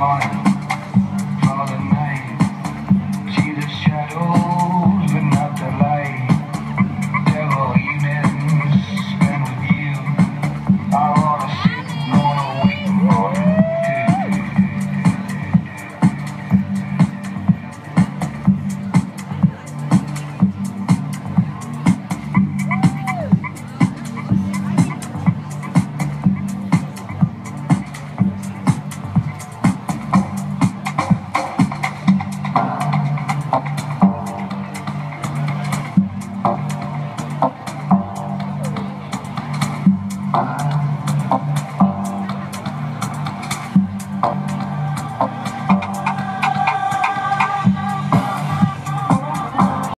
on.